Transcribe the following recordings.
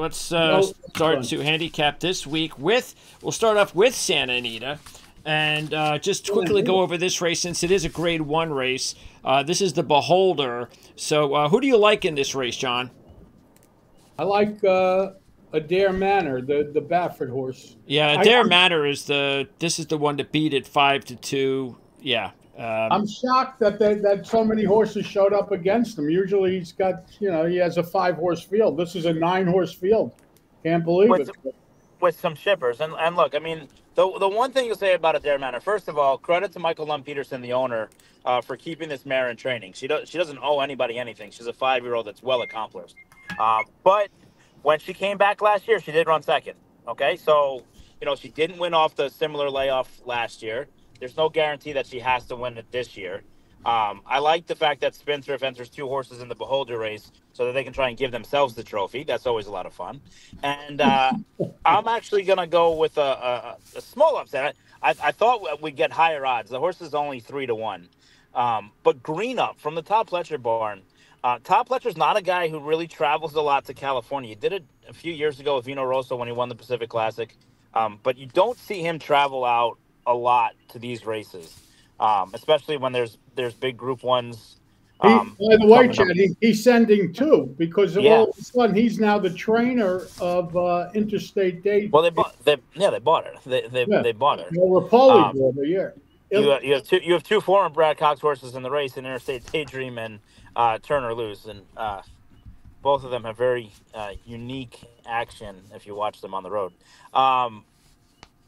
let's uh, start to handicap this week with. We'll start off with Santa Anita, and uh, just quickly go over this race since it is a Grade One race. Uh, this is the Beholder. So, uh, who do you like in this race, Jon? I like uh, Adare Manor, the the Baffert horse. Yeah, Adare Manor is the. This is the one that beat it five to two. Yeah. Um, I'm shocked that they, that so many horses showed up against him. Usually he's got, you know, he has a five horse field. This is a nine horse field. Can't believe with, it. With some shippers, and and look, I mean, the the one thing you'll say about Adare Manor, first of all, credit to Michael Lund Petersen, the owner, uh, for keeping this mare in training. She does she doesn't owe anybody anything. She's a five year old that's well accomplished. Uh, but when she came back last year, she did run second. Okay, so you know she didn't win off the similar layoff last year. There's no guarantee that she has to win it this year. Um, I like the fact that Spendthrift enters two horses in the Beholder race so that they can try and give themselves the trophy. That's always a lot of fun. And uh, I'm actually going to go with a, a, a, small upset. I, I thought we'd get higher odds. The horse is only three to one. Um, but Green Up from the Todd Pletcher barn. Uh, Todd Pletcher's not a guy who really travels a lot to California. He did it a few years ago with Vino Rosso when he won the Pacific Classic. Um, but you don't see him travel out a lot to these races, um, especially when there's there's big group ones. Um, he, by the way, Chad, he, he's sending two because yeah. all of a sudden he's now the trainer of uh, Interstate Date. Well, they bought, they, yeah, they bought it. They they, yeah. they bought it. Well, Rapoli um, it, yeah. You, you have two you have two former Brad Cox horses in the race in Interstate Daydream and uh, Turner Lose, and uh, both of them have very uh, unique action if you watch them on the road. Um,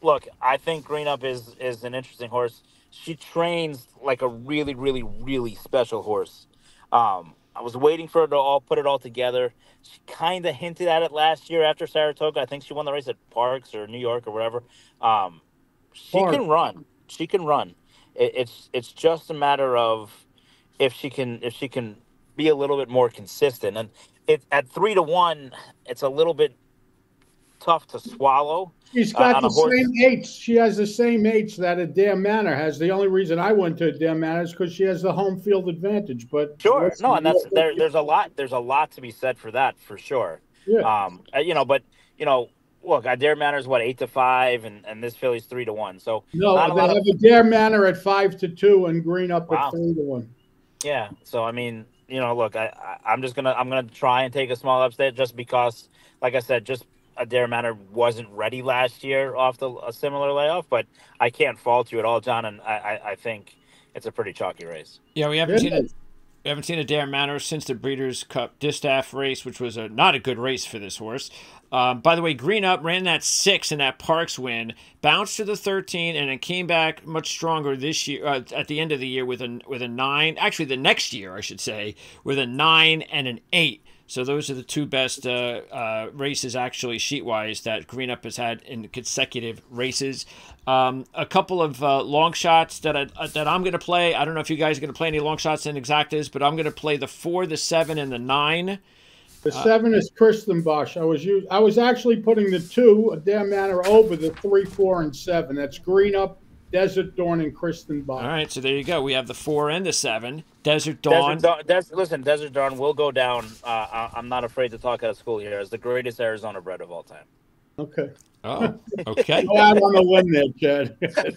look, I think Green Up is is an interesting horse. She trains like a really, really, really special horse. Um, I was waiting for her to all put it all together. She kind of hinted at it last year after Saratoga. I think she won the race at Parx or New York or whatever. Um, she Park. can run. She can run. It, it's it's just a matter of if she can if she can be a little bit more consistent. And it at three to one, it's a little bit tough to swallow. She's got uh, the same H. She has the same H that a Adare Manor has. The only reason I went to Adare Manor is because she has the home field advantage. But sure, no, and that's there. There's a lot. There's a lot to be said for that, for sure. Yeah. Um, uh, you know, but you know, look, Adare Manor is what eight to five, and and this Philly's three to one. So no, they have of... Adare Manor at five to two, and Green up wow. at three to one. Yeah. So I mean, you know, look, I, I am just gonna I'm gonna try and take a small upset just because, like I said, just Adare Manor wasn't ready last year off the a similar layoff, but I can't fault you at all, Jon. And I, I, I think it's a pretty chalky race. Yeah, we haven't seen it. We haven't seen Adare Manor since the Breeders' Cup Distaff race, which was a not a good race for this horse. Um, by the way, Green Up ran that six in that Parx win, bounced to the 13, and it came back much stronger this year uh, at the end of the year with a with a nine. Actually, the next year, I should say, with a nine and an eight. So those are the two best uh, uh, races, actually, sheet-wise, that Green Up has had in consecutive races. Um, a couple of uh, long shots that I, uh, that I'm going to play. I don't know if you guys are going to play any long shots in exactas, but I'm going to play the four, the seven, and the nine. The seven is Kirstenbosch. I was I was actually putting the two, a damn Manor, over the three, four, and seven. That's Green Up, Desert Dawn and Kirstenbosch. All right, so there you go. We have the four and the seven. Desert Dawn. Desert Dawn Des- listen, Desert Dawn will go down. Uh, I'm not afraid to talk out of school here as the greatest Arizona bred of all time. Okay. Oh, okay. Go out on the win there, Chad.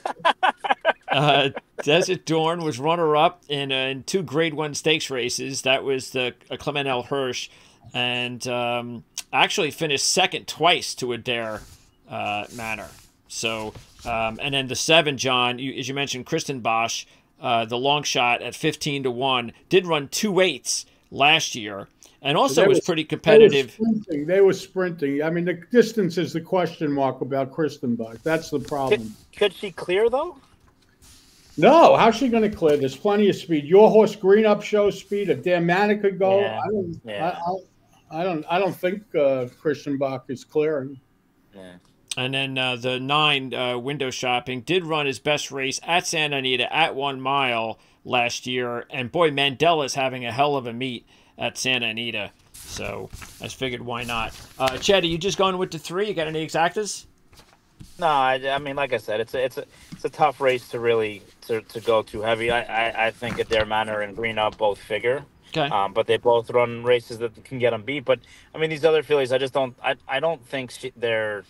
uh, Desert Dawn was runner-up in, uh, in two Grade One stakes races. That was the uh, Clement L. Hirsch, and um, actually finished second twice to Adare uh, Manor. So um, and then the seven, Jon, you, as you mentioned, Kirstenbosch, uh, the long shot at 15 to 1, did run two eights last year and also was, was, pretty competitive. They were, sprinting. they were sprinting. I mean, the distance is the question mark about Kirstenbosch. That's the problem. Could, could she clear, though? No, how's she going to clear? There's plenty of speed. Your horse, Green Up, shows speed. A damn man could go. Yeah. I don't. Yeah. I, I, I, don't. I don't think uh, Kirstenbosch is clearing. Yeah. And then uh, the nine uh, window shopping did run his best race at Santa Anita at one mile last year. And boy, Mandella is having a hell of a meet at Santa Anita. So I figured why not. Uh, Chad, are you just going with the three? You got any exactas? No, I, I, mean, like I said, it's a it's a it's a tough race to really to, to go too heavy. I, I, I think Adare Manor and Green Up both figure. Okay. Um, but they both run races that can get them beat. But I mean, these other fillies, I just don't. I, I don't think she, they're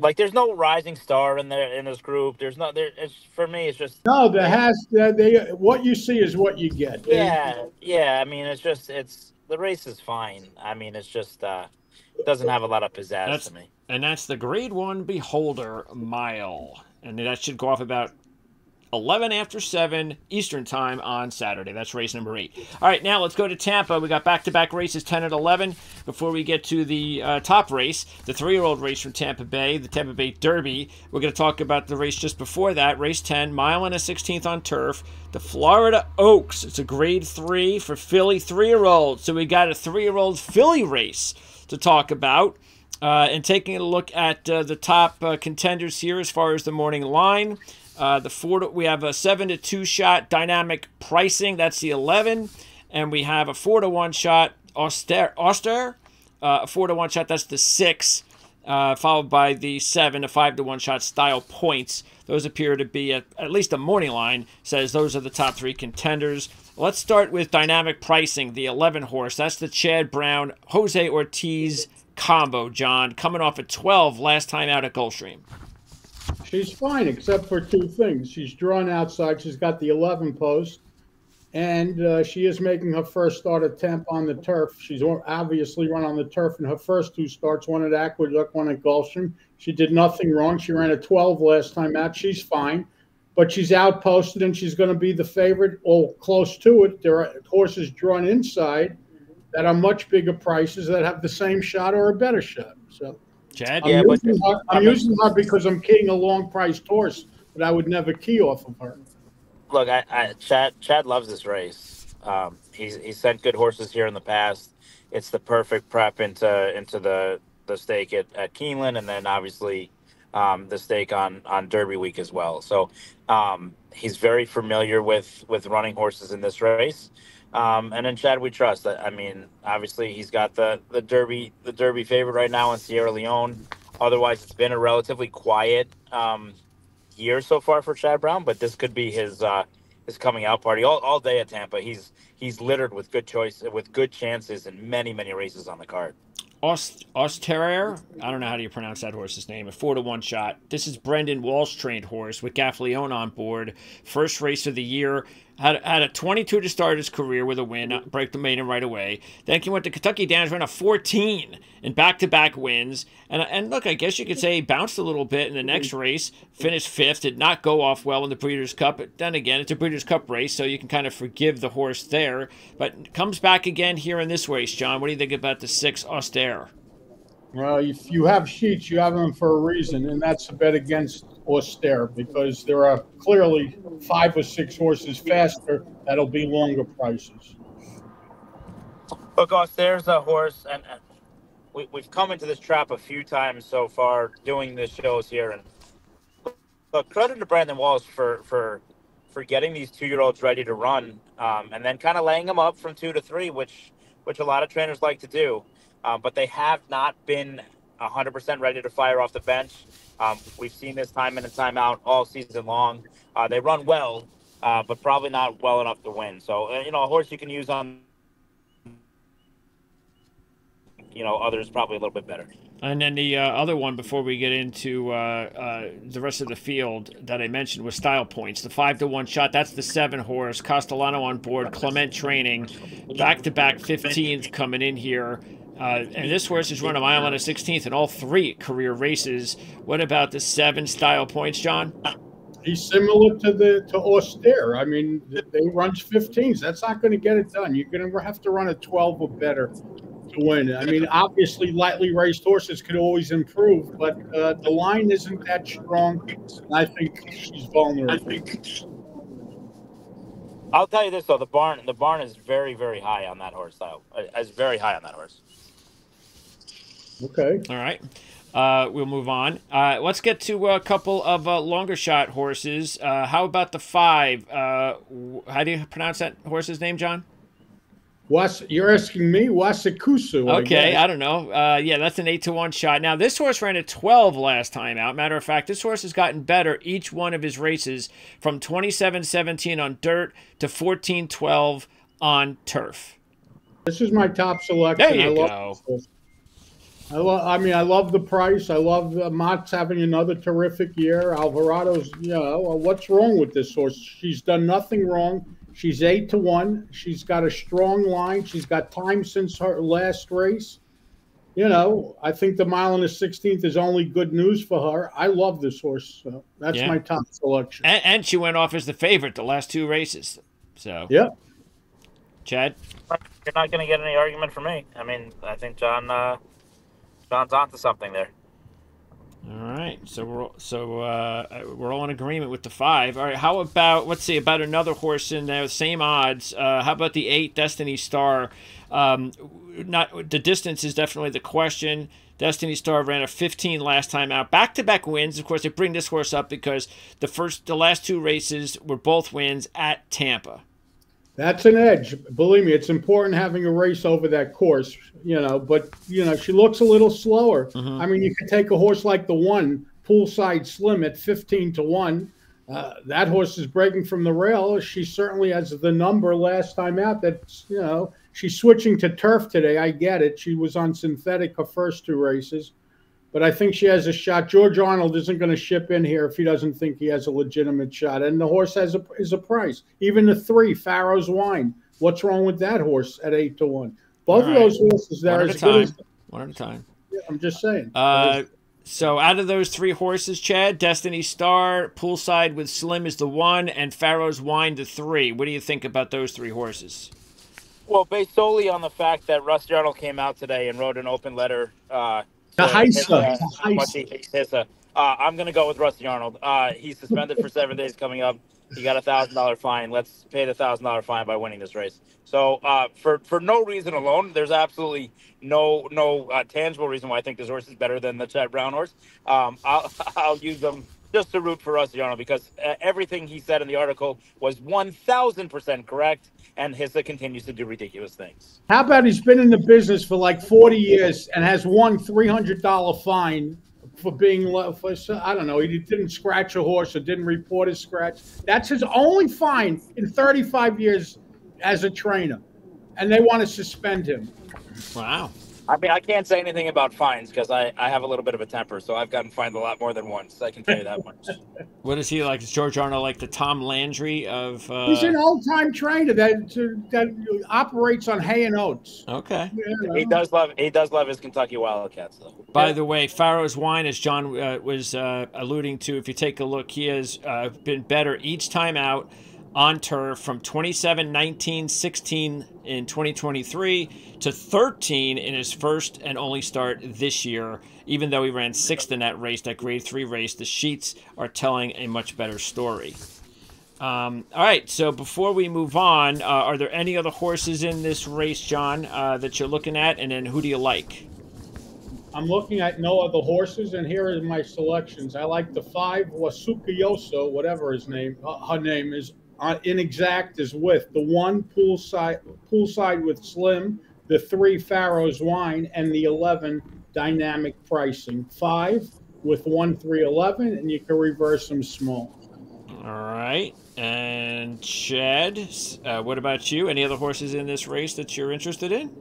like there's no rising star in there in this group. There's not there. It's for me. It's just no. There has they. What you see is what you get. Yeah, yeah. I mean, it's just it's the race is fine. I mean, it's just uh doesn't have a lot of pizzazz that's, to me. And that's the Grade One Beholder Mile, and that should go off about 11 after 7 Eastern Time on Saturday. That's race number 8. All right, now let's go to Tampa. We got back to back races 10 and 11 before we get to the uh, top race, the three year old race from Tampa Bay, the Tampa Bay Derby. We're going to talk about the race just before that, race 10, mile and a 16th on turf. The Florida Oaks. It's a grade 3 for filly three year olds. So we got a three year old filly race to talk about. Uh, and taking a look at uh, the top uh, contenders here as far as the morning line. Uh, the four to, we have a seven to two shot dynamic pricing. That's the eleven, and we have a four to one shot Auster Auster, uh, a four to one shot. That's the six, uh, followed by the seven to five to one shot style points. Those appear to be at, at least the morning line says those are the top three contenders. Let's start with dynamic pricing. The 11 horse. That's the Chad Brown Jose Ortiz combo. Jon coming off a 12 last time out at Gulfstream. She's fine, except for two things. She's drawn outside. She's got the 11 post, and uh, she is making her first start attempt on the turf. She's obviously run on the turf in her first two starts, one at Aqueduct, one at Gulfstream. She did nothing wrong. She ran a 12 last time out. She's fine, but she's outposted, and she's going to be the favorite or close to it. There are horses drawn inside that are much bigger prices that have the same shot or a better shot. So Chad? I'm yeah, using but, her, I'm using her because I'm keying a long priced horse, but I would never key off of her. Look, I, I Chad Chad loves this race. Um, he's he's sent good horses here in the past. It's the perfect prep into into the the stake at, at Keeneland, and then obviously um, the stake on on Derby week as well. So um, he's very familiar with with running horses in this race. Um, and then Chad, we trust. I mean, obviously he's got the the Derby the Derby favorite right now in Sierra Leone. Otherwise, it's been a relatively quiet um, year so far for Chad Brown. But this could be his uh, his coming out party all, all day at Tampa. He's he's littered with good choice with good chances and many many races on the card. Ost Osterrier, I don't know how do you pronounce that horse's name. A four to one shot. This is Brendan Walsh trained horse with Gaffalione on board. First race of the year. Had, had a 22 to start his career with a win, uh, break the maiden right away. Then he went to Kentucky Downs, ran a 14 in back to back wins. And, and look, I guess you could say he bounced a little bit in the next race, finished fifth, did not go off well in the Breeders' Cup. But then again, it's a Breeders' Cup race, so you can kind of forgive the horse there. But comes back again here in this race, Jon. What do you think about the six Austere? Well, if you have sheets, you have them for a reason, and that's a bet against Austere because there are clearly five or six horses faster that'll be longer prices. Look, there's a horse, and, we, we've come into this trap a few times so far doing the shows here. And look, credit to Brendan Walsh for for for getting these two year olds ready to run, um, and then kind of laying them up from two to three, which which a lot of trainers like to do. Um, but they have not been 100% ready to fire off the bench. Um, we've seen this time in and time out all season long. Uh, they run well, uh, but probably not well enough to win. So, uh, you know, a horse you can use on, you know, others probably a little bit better. And then the uh, other one before we get into uh, the rest of the field that I mentioned was style points. The five to one shot, that's the seven horse. Castellano on board, Clement training, back to back 15th coming in here. Uh, and this horse has run a mile and a 16th in all three career races. What about the seven style points, Jon? He's similar to the to Austere. I mean, they runs 15s. That's not going to get it done. You're going to have to run a 12 or better to win. I mean, obviously, lightly raced horses could always improve, but uh, the line isn't that strong. I think she's vulnerable. I'll tell you this though: the barn, the barn is very, very high on that horse. Style, uh, is very high on that horse. Okay. All right. Uh, we'll move on. Uh, let's get to a couple of uh, longer shot horses. Uh, how about the five? Uh, how do you pronounce that horse's name, Jon? Was you're asking me Wasikusu? Okay, I, I don't know. Uh, yeah, that's an eight to one shot. Now this horse ran at twelve last time out. Matter of fact, this horse has gotten better each one of his races from 27-17 on dirt to 14-12 on turf. This is my top selection. There you I go. I, lo- I mean, I love the price. I love uh, Mott's having another terrific year. Alvarado's, you know, well, what's wrong with this horse? She's done nothing wrong. She's eight to one. She's got a strong line. She's got time since her last race. You know, I think the mile and the 16th is only good news for her. I love this horse. So that's Yeah. my top selection. And, and she went off as the favorite the last two races. So, yeah. Chad? You're not going to get any argument from me. I mean, I think Jon uh, Jon's onto something there. All right, so we're so uh, we're all in agreement with the five. All right, how about let's see about another horse in there, same odds. Uh, how about the eight Destiny Star? Um, not the distance is definitely the question. Destiny Star ran a 15 last time out, back to back wins. Of course, they bring this horse up because the first, the last two races were both wins at Tampa. That's an edge. Believe me, it's important having a race over that course, you know, but, you know, she looks a little slower. I mean, you could take a horse like the one, poolside slim at 15 to 1. Uh, that horse is breaking from the rail. She certainly has the number last time out that's, you know, she's switching to turf today. I get it. She was on synthetic her first two races, but I think she has a shot. George Arnold isn't going to ship in here if he doesn't think he has a legitimate shot. And the horse has a is a price. Even the three Pharaoh's Wine. What's wrong with that horse at eight to one? Both All of those horses there One at a time. One at a time. I'm just saying. Uh, so out of those three horses, Chad, Destiny Star, Poolside with Slim is the one, and Pharaoh's Wine the three. What do you think about those three horses? Well, based solely on the fact that Russ Arnold came out today and wrote an open letter uh, To Heisa, HISA, to how much he hates HISA, uh, I'm going to go with Rusty Arnold. Uh, he's suspended for seven days coming up. He got a thousand dollar fine. Let's pay the thousand dollar fine by winning this race. So uh, for for no reason alone, there's absolutely no no uh, tangible reason why I think this horse is better than the Chad Brown horse. Um, I'll I'll use them just to root for Rusty Arnold because uh, everything he said in the article was one thousand percent correct, and HISA continues to do ridiculous things. How about he's been in the business for like 40 years and has one $300 fine for being, le- for, I don't know, he didn't scratch a horse or didn't report his scratch. That's his only fine in 35 years as a trainer. And they want to suspend him. Wow. I mean, I can't say anything about fines because I, I have a little bit of a temper, so I've gotten fined a lot more than once. I can tell you that much. What is he like? Is George Arnold like the Tom Landry of? Uh, He's an old time trainer that, that operates on hay and oats. okay. You know? he does love he does love his Kentucky Wildcats though. By the way, Pharaoh's Wine, as Jon uh, was uh, alluding to, if you take a look, he has uh, been better each time out on turf from 27, 19, 16 in 2023 to 13 in his first and only start this year. Even though he ran sixth in that race, that grade three race, the sheets are telling a much better story. Um, all right, so before we move on, uh, are there any other horses in this race, Jon, uh, that you're looking at? And then who do you like? I'm looking at no other horses, and here are my selections. I like the five Wasukayoso, whatever his name, uh, her name is. Uh, inexact is with the one poolside poolside with Slim, the three Pharaoh's Wine, and the eleven Dynamic Pricing. Five with one three eleven, and you can reverse them small. All right. And Chad, uh, what about you? Any other horses in this race that you're interested in?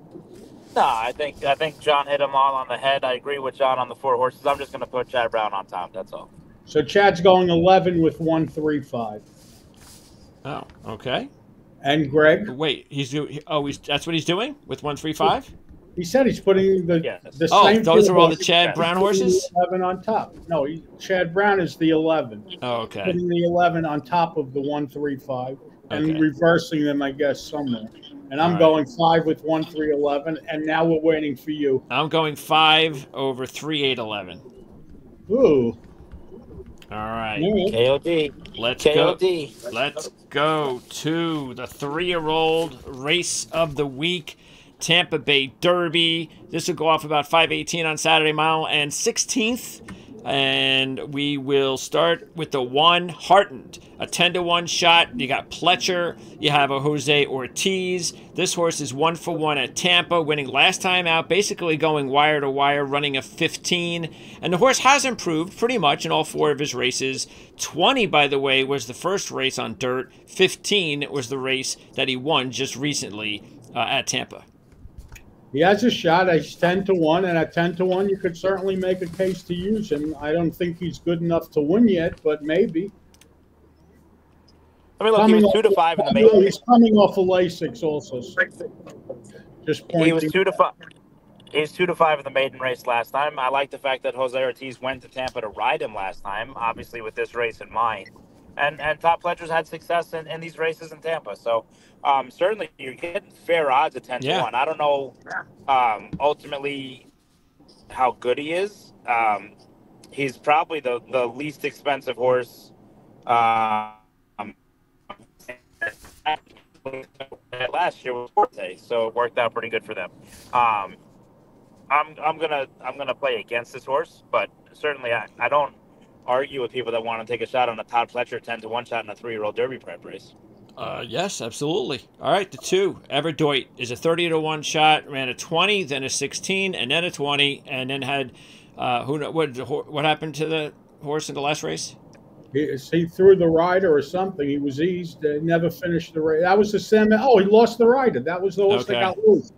No, I think I think Jon hit them all on the head. I agree with Jon on the four horses. I'm just going to put Chad Brown on top. That's all. So Chad's going eleven with one three five, Oh, okay. and Greg. Wait, he's doing. Oh, he's that's what he's doing with one three five. He said he's putting the, Yes. the Oh, same. those are all the horses. Chad He's Brown Putting the horses. Eleven on top. No, he, Chad Brown is the eleven. Oh, okay. Putting the eleven on top of the one three five and Okay. reversing them, I guess, somewhere. And I'm All right. going five with one three eleven, and now we're waiting for you. I'm going five over three eight eleven. Ooh, All right. all right. KOD. Let's go. Let's go to the three-year-old race of the week, Tampa Bay Derby. This will go off about 5:18 on Saturday, mile and 16th. And we will start with the one Heartened, a 10 to 1 shot. You got Pletcher, you have a Jose Ortiz. This horse is one for one at Tampa, winning last time out, basically going wire to wire, running a 15. And the horse has improved pretty much in all four of his races. 20, by the way, was the first race on dirt, 15 was the race that he won just recently uh, at Tampa. He has a shot. He's ten to one, and at ten to one, you could certainly make a case to use him. I don't think he's good enough to win yet, but maybe. I mean, look, he was two to five in the main. He's coming off of Lasix also. Just pointing. He was two to five. He was two to five in the maiden race last time. I like the fact that Jose Ortiz went to Tampa to ride him last time, obviously with this race in mind. And and Todd Pletcher's had success in, in these races in Tampa. So um, certainly you're getting fair odds at 10 yeah. to 1. I don't know um, ultimately how good he is. Um, he's probably the, the least expensive horse. Um, last year was Forte, so it worked out pretty good for them. Um, I'm I'm gonna I'm gonna play against this horse, but certainly I, I don't argue with people that want to take a shot on a Todd Pletcher ten to one shot in a three year old Derby prep race. Uh, yes, absolutely. All right, the two. Everdoit is a 30 to 1 shot, ran a 20, then a 16, and then a 20, and then had uh, who what what happened to the horse in the last race? He, he threw the rider or something. He was eased. Uh, never finished the race. That was the Sam. Oh, he lost the rider. That was the horse okay. that got loose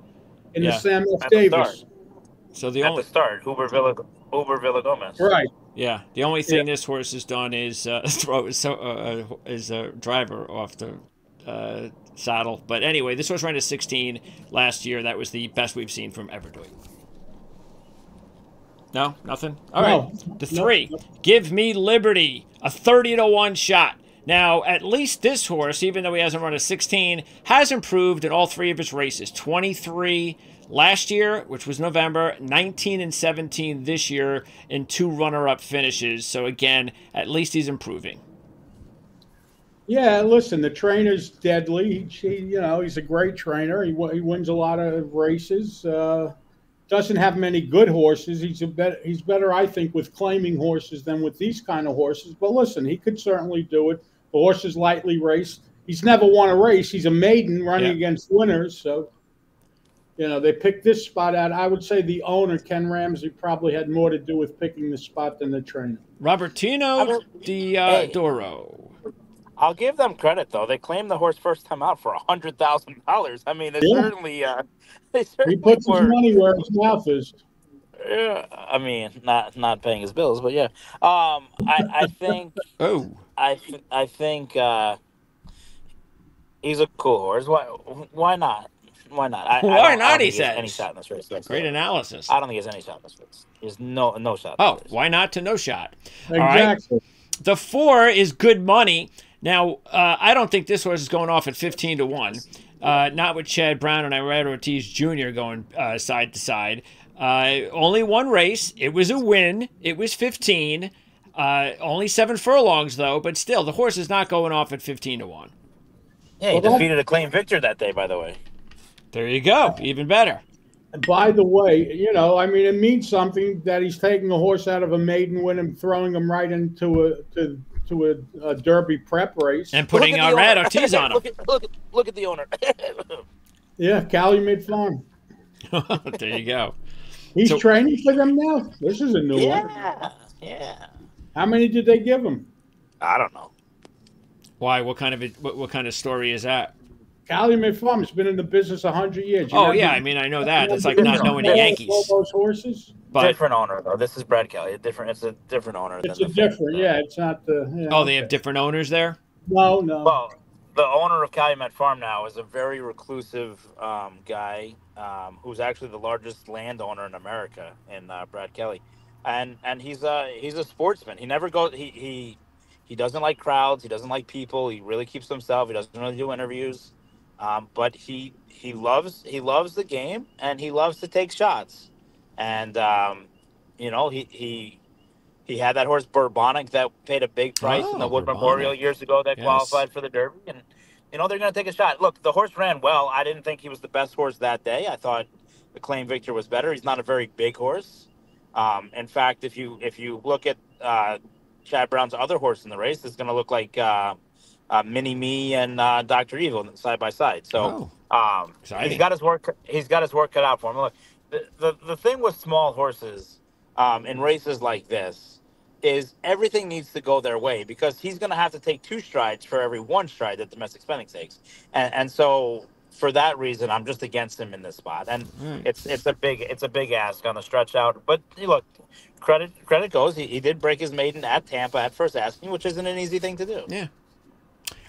in yeah. the Sam F. Davis. So the At only the start, Uber Villa, Uber Villagomez. Right. Yeah. The only thing yeah. this horse has done is uh, throw so uh, is a driver off the uh, saddle. But anyway, this horse ran a 16 last year. That was the best we've seen from Everdoit. No, nothing. All no. right, the three. No. Give me Liberty, a 30 to one shot. Now, at least this horse, even though he hasn't run a 16, has improved in all three of his races. 23, last year, which was November, 19 and 17 this year in two runner up finishes. So again, at least he's improving. Yeah, listen, the trainer's deadly. He, you know, he's a great trainer. He, he wins a lot of races. Uh, doesn't have many good horses. He's a better, he's better, I think, with claiming horses than with these kind of horses. But listen, he could certainly do it. The horse is lightly raced. He's never won a race. He's a maiden running yeah. against winners, so you know, they picked this spot out. I would say the owner, Ken Ramsey, probably had more to do with picking the spot than the trainer. Robertino Di uh, Doro. I'll give them credit though. They claimed the horse first time out for a hundred thousand dollars. I mean, they yeah. certainly, uh, they certainly he puts were, his money where his mouth is. Yeah, I mean, not not paying his bills, but yeah. Um, I I think. oh. I th- I think uh, he's a cool horse. Why why not? Why not? I, Why I not? he says. Any shot in this race. Great analysis. I don't think he has any shot in this race. There's no no shot. Oh, why not to no shot? Exactly. The four is good money. Now, uh, I don't think this horse is going off at 15 to 1. Uh, not with Chad Brown and Irad Ortiz Jr. going uh, side to side. Uh, only one race. It was a win. It was 15. Uh, only seven furlongs, though, but still, the horse is not going off at 15 to 1. Yeah, he defeated a claim victor that day, by the way. There you go. Even better. By the way, you know, I mean, it means something that he's taking a horse out of a maiden win and throwing him right into a to to a, a Derby prep race and putting Irad Ortiz on him. look, at, look, look at the owner. yeah, Calumet Farm. there you go. He's so, training for them now. This is a new yeah, one. Yeah, yeah. How many did they give him? I don't know. Why? What kind of a, what, what kind of story is that? Calumet Farm has been in the business hundred years. You oh yeah, I mean I know that. It's like not knowing the Yankees. All those horses. But, different owner though. This is Brad Kelly. A different. It's a different owner. It's a different. Yeah, it's not the. Yeah, oh, they have different owners there. No, no. Well, the owner of Calumet Farm now is a very reclusive um, guy um, who's actually the largest landowner in America, in uh, Brad Kelly, and and he's a he's a sportsman. He never goes. He he he doesn't like crowds. He doesn't like people. He really keeps himself. He doesn't really do interviews. Um, but he he loves he loves the game and he loves to take shots, and um, you know he he he had that horse Bourbonic that paid a big price oh, in the Wood Bourbonic. Memorial years ago that yes. qualified for the Derby, and you know they're going to take a shot. Look, the horse ran well. I didn't think he was the best horse that day. I thought the Claim Victor was better. He's not a very big horse. Um, in fact, if you if you look at uh, Chad Brown's other horse in the race, it's going to look like uh, uh, Mini Me and uh, Doctor Evil side by side. So um, he's got his work. He's got his work cut out for him. Look, the the, the thing with small horses um, in races like this is everything needs to go their way because he's going to have to take two strides for every one stride that domestic spending takes, and and so for that reason, I'm just against him in this spot. And Right. it's it's a big it's a big ask on the stretch out. But look, credit credit goes. He, he did break his maiden at Tampa at first asking, which isn't an easy thing to do. Yeah.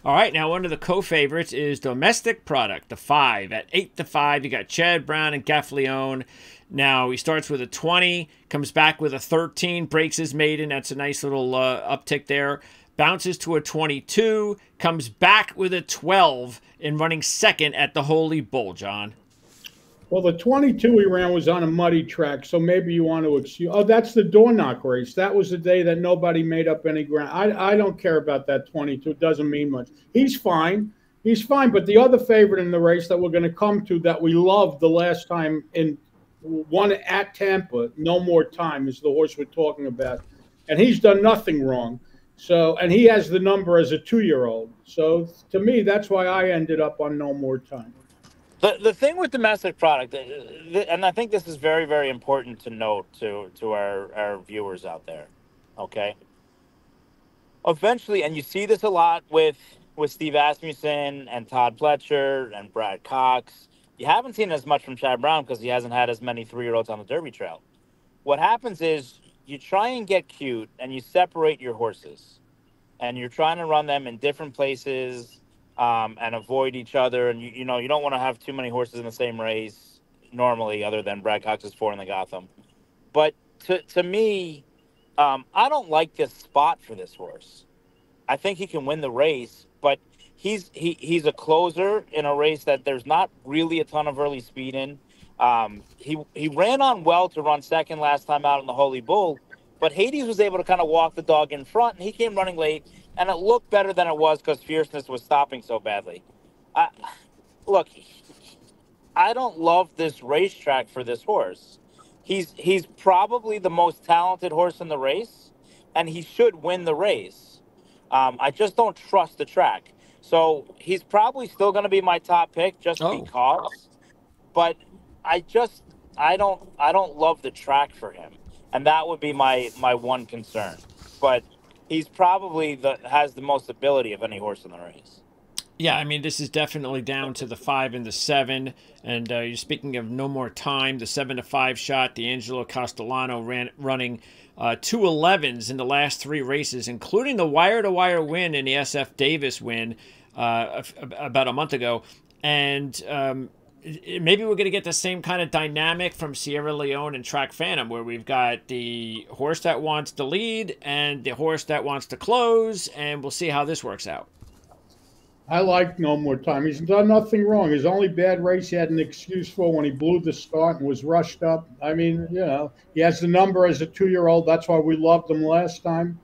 All right, now one of the co-favorites is domestic product, the five at eight to five. You got Chad Brown and Gaffalione. Now he starts with a twenty, comes back with a thirteen, breaks his maiden. That's a nice little uh, uptick there. Bounces to a twenty-two, comes back with a twelve, and running second at the Holy Bull. Jon. Well, the 22 we ran was on a muddy track, so maybe you want to excuse. Oh, that's the door knock race. That was the day that nobody made up any ground. I, I don't care about that 22. It doesn't mean much. He's fine. He's fine. But the other favorite in the race that we're going to come to that we loved the last time in one at Tampa, no more time, is the horse we're talking about. And he's done nothing wrong. So, and he has the number as a two year old. So to me, that's why I ended up on no more time. The the thing with domestic product, uh, and I think this is very very important to note to to our our viewers out there. Okay. Eventually, and you see this a lot with with Steve Asmussen and Todd Pletcher and Brad Cox. You haven't seen as much from Chad Brown because he hasn't had as many three year olds on the Derby Trail. What happens is you try and get cute and you separate your horses, and you're trying to run them in different places um, and avoid each other. And you, you know, you don't want to have too many horses in the same race normally, other than Brad Cox's four in the Gotham. But to to me, um, I don't like this spot for this horse. I think he can win the race, but he's he he's a closer in a race that there's not really a ton of early speed in. Um, he he ran on well to run second last time out in the Holy Bull, but Hades was able to kind of walk the dog in front, and he came running late, and it looked better than it was because Fierceness was stopping so badly. I, look, I don't love this racetrack for this horse. He's he's probably the most talented horse in the race, and he should win the race. Um, I just don't trust the track. So he's probably still going to be my top pick just Oh. because. But I just I don't I don't love the track for him, and that would be my my one concern. But he's probably the has the most ability of any horse in the race. Yeah, I mean, this is definitely down to the five and the seven. And uh, you're speaking of no more time. The seven to five shot, D'Angelo Castellano ran running uh, two 11s in the last three races, including the wire to wire win in the SF Davis win uh, about a month ago. And um, maybe we're going to get the same kind of dynamic from Sierra Leone and Track Phantom, where we've got the horse that wants to lead and the horse that wants to close, and we'll see how this works out. I like no more time. He's done nothing wrong. His only bad race he had an excuse for when he blew the start and was rushed up. I mean, you know, he has the number as a two year old. That's why we loved him last time.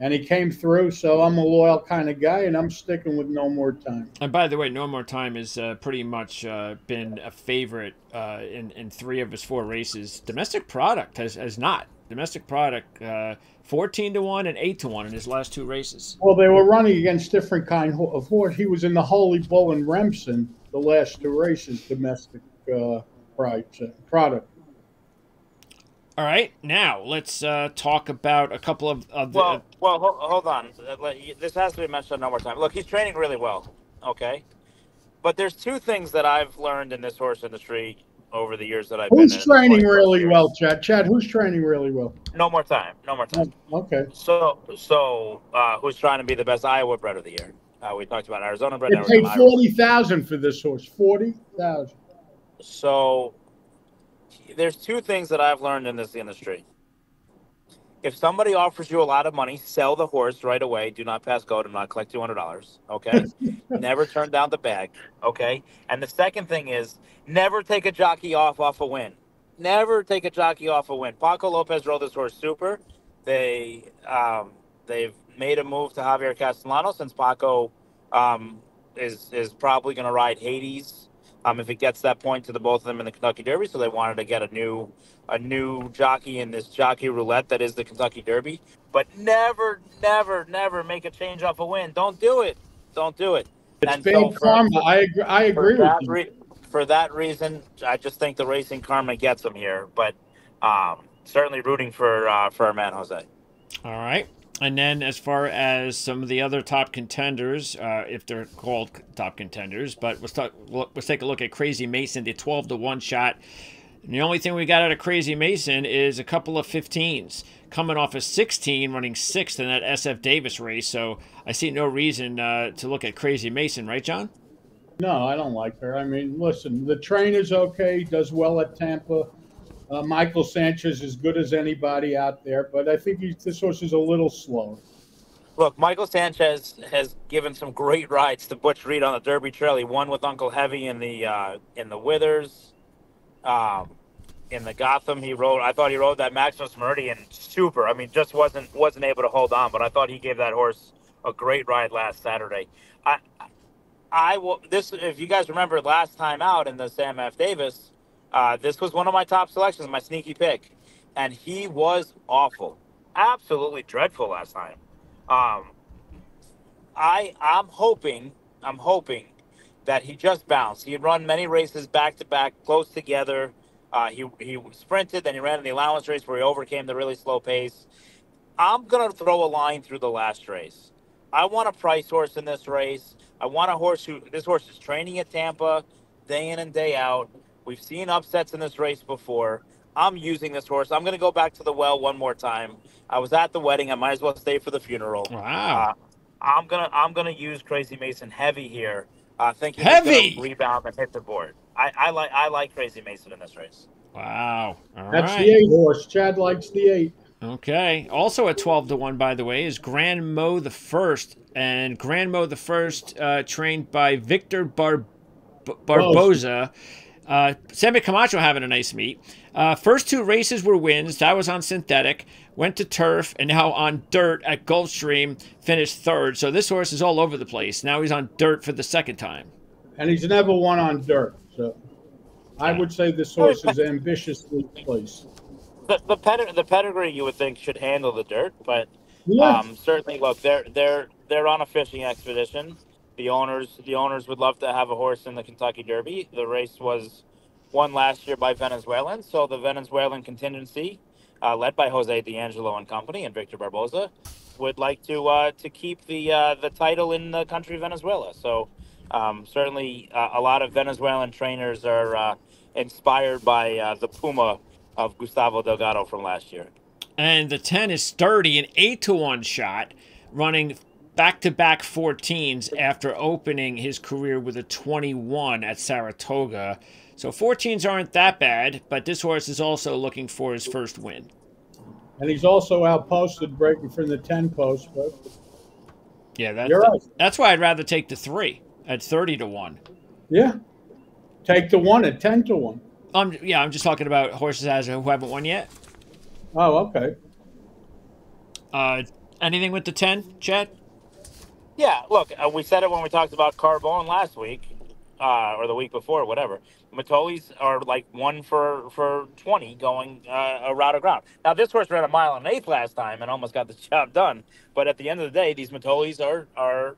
And he came through. So I'm a loyal kind of guy and I'm sticking with no more time. And by the way, No More Time has uh, pretty much uh, been a favorite uh, in, in three of his four races. Domestic product has, has not. Domestic product, uh, 14 to 1 and 8 to 1 in his last two races. Well, they were running against different kind of horse. He was in the Holy Bull and Remsen the last two races, domestic uh, uh, product. All right, now let's uh, talk about a couple of, of the. Well, well, ho- hold on. Uh, let- you- This has to be mentioned one more time. Look, he's training really well. Okay, but there's two things that I've learned in this horse industry over the years that I've Who's been in it, training 20 really years. well, Chad? Chad, who's training really well? No more time. No more time. Okay. So, so uh, who's trying to be the best Iowa bred of the year? Uh, we talked about Arizona bred. They now paid forty thousand for this horse. Forty thousand. So there's two things that I've learned in this industry. If somebody offers you a lot of money, sell the horse right away. Do not pass go. Do not collect two hundred dollars. Okay. never turn down the bag. Okay. And the second thing is never take a jockey off off a win. Never take a jockey off a win. Paco Lopez rode this horse super. They um, they've made a move to Javier Castellano since Paco um, is is probably going to ride Hades Um, if it gets that point to the both of them in the Kentucky Derby, so they wanted to get a new a new jockey in this jockey roulette that is the Kentucky Derby. But never, never, never make a change off a win. Don't do it. Don't do it. It's And bad so for- karma. I agree, I agree for with that, you. re- for that reason, I just think the racing karma gets them here. But um, certainly rooting for uh, for our man Jose. All right. And then, as far as some of the other top contenders, uh, if they're called top contenders, but let's talk. Let's take a look at Crazy Mason, the twelve to one shot. And the only thing we got out of Crazy Mason is a couple of 15s, coming off a 16, running sixth in that SF Davis race. So I see no reason uh, to look at Crazy Mason, right, Jon? No, I don't like her. I mean, listen, the trainer's okay, does well at Tampa. Uh, Michael Sanchez is good as anybody out there, but I think this horse is a little slow. Look, Michael Sanchez has given some great rides to Butch Reid on the Derby Trail. He won with Uncle Heavy in the uh, in the Withers, um, in the Gotham. He rode. I thought he rode that Maximus Meridian super. I mean, just wasn't wasn't able to hold on. But I thought he gave that horse a great ride last Saturday. I I will. This, if you guys remember last time out in the Sam F. Davis, uh, this was one of my top selections, my sneaky pick, and he was awful, absolutely dreadful last time. Um, I I'm hoping I'm hoping that he just bounced. He had run many races back to back, close together. Uh, he he sprinted, then he ran in the allowance race where he overcame the really slow pace. I'm gonna throw a line through the last race. I want a price horse in this race. I want a horse who this horse is training at Tampa day in and day out. We've seen upsets in this race before. I'm using this horse. I'm going to go back to the well one more time. I was at the wedding. I might as well stay for the funeral. Wow. Uh, I'm gonna I'm gonna use Crazy Mason heavy here. Uh, thinking he's Heavy? gonna rebound and hit the board. I, I like I like Crazy Mason in this race. Wow. All right. That's the eight horse. Chad likes the eight. Okay. Also at 12 to 1, by the way, is Grand Mo the First. And Grand Mo the First, uh, trained by Victor Bar- B- Barboza. Uh, Samy Camacho having a nice meet. Uh, first two races were wins. That was on synthetic. Went to turf and now on dirt at Gulfstream. Finished third. So this horse is all over the place. Now he's on dirt for the second time. And he's never won on dirt. So I would say this horse is ambitiously placed. The the, pedi- the pedigree you would think should handle the dirt, but Yeah. Um, certainly, look, they're they're they're on a fishing expedition. The owners the owners would love to have a horse in the Kentucky Derby. The race was won last year by Venezuelans, so the Venezuelan contingency, uh, led by Jose D'Angelo and company and Victor Barboza, would like to uh, to keep the uh, the title in the country of Venezuela. So um, certainly, uh, a lot of Venezuelan trainers are uh, inspired by uh, the Puma of Gustavo Delgado from last year. And the 10 is sturdy, an 8 to 1 shot, running back to back 14s after opening his career with a 21 at Saratoga. So 14s aren't that bad, but this horse is also looking for his first win. And he's also outposted breaking from the 10 post. But Yeah, that's, You're right. that's why I'd rather take the 3 at 30 to 1. yeah, take the one at 10 to 1. Um, yeah, I'm just talking about horses as who haven't won yet. Oh, okay. Uh, anything with the 10, Chad? Yeah, look, uh, we said it when we talked about Carbone last week, uh, or the week before, whatever. Matolis are like one for for twenty going uh, a route of ground. Now this horse ran a mile and an eighth last time and almost got the job done. But at the end of the day, these Matolis are are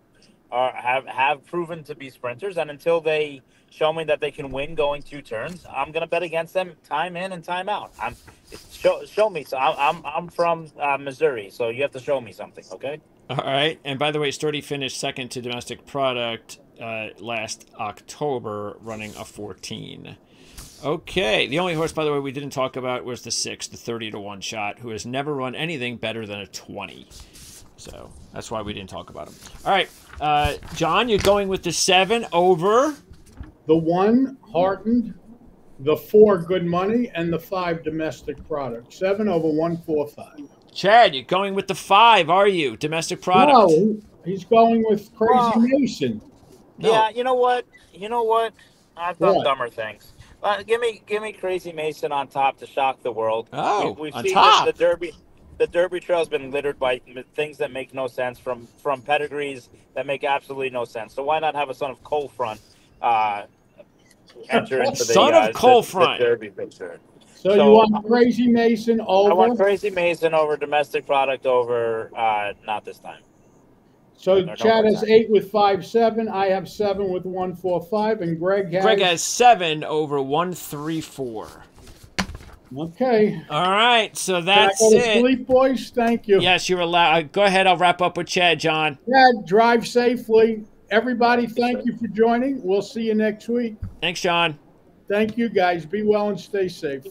are have have proven to be sprinters, and until they show me that they can win going two turns, I'm gonna bet against them time in and time out. I'm show show me. So I'm I'm, I'm from uh, Missouri, so you have to show me something, okay? All right. And by the way, Sturdy finished second to domestic product uh, last October, running a 14. Okay. The only horse, by the way, we didn't talk about was the six, the 30 to 1 shot, who has never run anything better than a 20. So that's why we didn't talk about him. All right. Uh, Jon, you're going with the seven over. The one heartened, the four good money, and the five domestic product. Seven over one, four, five. Chad, you're going with the five, are you? Domestic product. No, he's going with Crazy Well- Mason. No. Yeah, you know what? You know what? I've done What? dumber things. Uh, give me, give me Crazy Mason on top to shock the world. Oh, we, have on seen top. The, the Derby. The Derby Trail's been littered by things that make no sense from from pedigrees that make absolutely no sense. So why not have a son of Coal Front uh, enter into the, Son of uh, Cold the, Front. the Derby picture. So, So- you want Crazy Mason I over? want Crazy Mason over domestic product over. Uh, not this time. so no, Chad no, has eight with five seven. I have seven with one four five, and Greg has. Greg has seven over one three four. Okay. All right, so Can I that's go to it. sleep, boys? Thank you. Yes, you're allowed. Go ahead. I'll wrap up with Chad, Jon. Chad, drive safely. Everybody, thank you for joining. We'll see you next week. Thanks, Jon. Thank you, guys. Be well and stay safe.